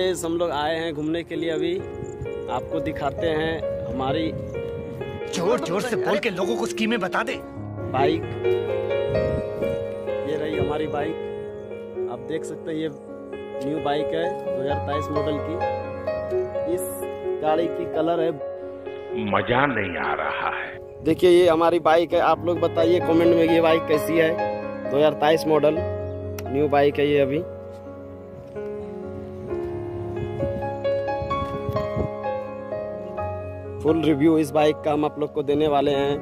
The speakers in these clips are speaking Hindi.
गाइस हम लोग आए हैं घूमने के लिए अभी। आपको दिखाते हैं हमारी ज़ोर ज़ोर से बोल के लोगों को स्कीमें बता दे। बाइक। ये रही हमारी बाइक। आप देख सकते हैं ये न्यू बाइक है 2023 मॉडल की। इस गाड़ी की कलर है। मज़ा नहीं आ रहा है। देखिए ये हमारी बाइक है। आप लोग बताइए कमेंट में ये बाइक कैसी है। 2023 मॉडल न्यू बाइक है ये अभी। फुल रिव्यू इस बाइक का हम आप लोग को देने वाले हैं।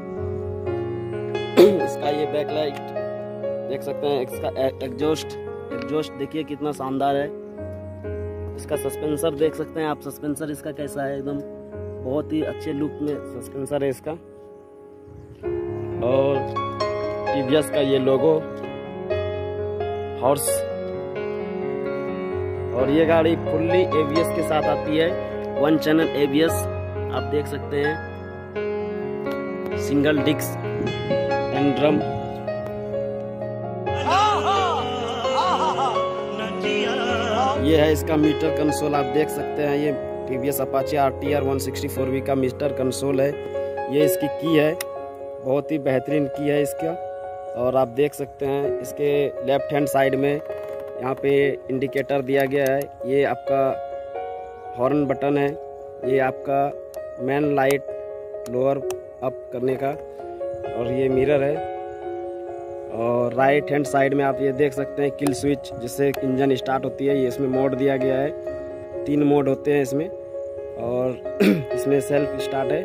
इसका ये बैकलाइट देख सकते हैं, इसका एग्जॉस्ट एग्जॉस्ट देखिए कितना शानदार है। इसका सस्पेंसर देख सकते हैं आप सस्पेंसर इसका कैसा है एकदम। बहुत ही अच्छे लुक में सस्पेंसर है इसका। और टीवीएस का ये लोगो हॉर्स और ये गाड़ी फुल्ली एबीएस के साथ आती है। वन चैनल एबीएस आप देख सकते हैं। सिंगल डिक्स एंड ड्रम ये है इसका मीटर कंसोल आप देख सकते हैं। ये TVS Apache R T R one sixty four V का मीटर कंसोल है। ये इसकी की है। बहुत ही बेहतरीन की है इसका। और आप देख सकते हैं इसके लेफ़्ट हैंड साइड में यहाँ पे इंडिकेटर दिया गया है। ये आपका हॉर्न बटन है। ये आपका मेन लाइट लोअर अप करने का और ये मिरर है। और राइट हैंड साइड में आप ये देख सकते हैं किल स्विच जिससे इंजन स्टार्ट होती है। ये इसमें मोड दिया गया है। तीन मोड होते हैं इसमें। और इसमें सेल्फ स्टार्ट है।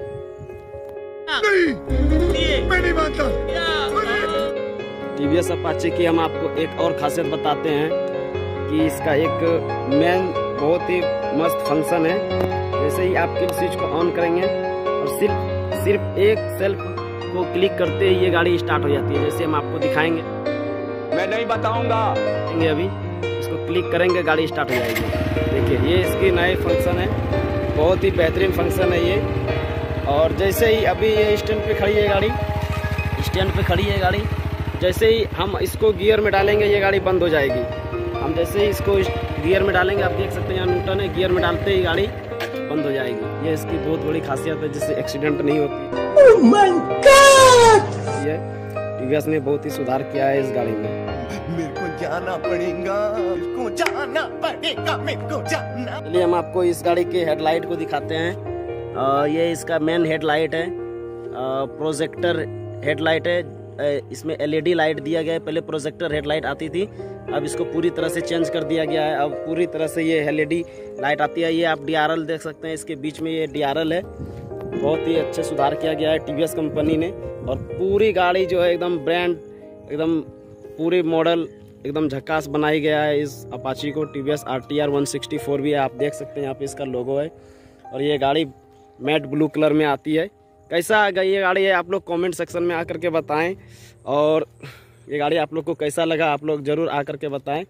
नहीं! मानता। टीवीएस अपाचे की हम आपको एक और खासियत बताते हैं कि इसका एक मेन बहुत ही मस्त फ़ंक्शन है। जैसे ही आप किल स्विच को ऑन करेंगे और सिर्फ़ सिर्फ़ एक सेल्फ को क्लिक करते ही ये गाड़ी स्टार्ट हो जाती है जैसे हम आपको दिखाएँगे। मैं नहीं बताऊँगा। अभी इसको क्लिक करेंगे गाड़ी स्टार्ट हो जाएगी। देखिए ये इसकी नए फ़ंक्शन है बहुत ही बेहतरीन फ़ंक्शन है ये। और जैसे ही अभी ये स्टैंड पे खड़ी है गाड़ी स्टैंड पे खड़ी है गाड़ी जैसे ही हम इसको गियर में डालेंगे ये गाड़ी बंद हो जाएगी। हम जैसे ही इसको गियर में डालेंगे आप देख सकते हैं यहाँ न्यूटन है गियर में डालते ही गाड़ी बंद हो जाएगी। ये इसकी बहुत बड़ी खासियत है जिससे एक्सीडेंट नहीं होती। ये टीवीएस ने बहुत ही सुधार किया है इस गाड़ी में। मेरे को जाना पड़ेगा को जाना पड़ेगा मेरे को जाना चलिए हम आपको इस गाड़ी के हेडलाइट को दिखाते हैं। अ, ये इसका मेन हेडलाइट है। आ, प्रोजेक्टर हेडलाइट है इसमें एलईडी लाइट दिया गया है। पहले प्रोजेक्टर हेडलाइट आती थी, अब इसको पूरी तरह से चेंज कर दिया गया है। अब पूरी तरह से ये एलईडी लाइट आती है। ये आप डीआरएल देख सकते हैं। इसके बीच में ये डीआरएल है। बहुत ही अच्छे सुधार किया गया है टीवीएस कंपनी ने। और पूरी गाड़ी जो है एकदम ब्रांड एकदम पूरे मॉडल एकदम झकास बनाई गया है इस अपाची को। T V S R T R one sixty four भी है आप देख सकते हैं। यहाँ पे इसका लोगो है। और ये गाड़ी मैट ब्लू कलर में आती है। कैसा गई ये गाड़ी है, आप लोग कमेंट सेक्शन में आकर के बताएँ। और ये गाड़ी आप लोग को कैसा लगा, आप लोग ज़रूर आकर के बताएँ।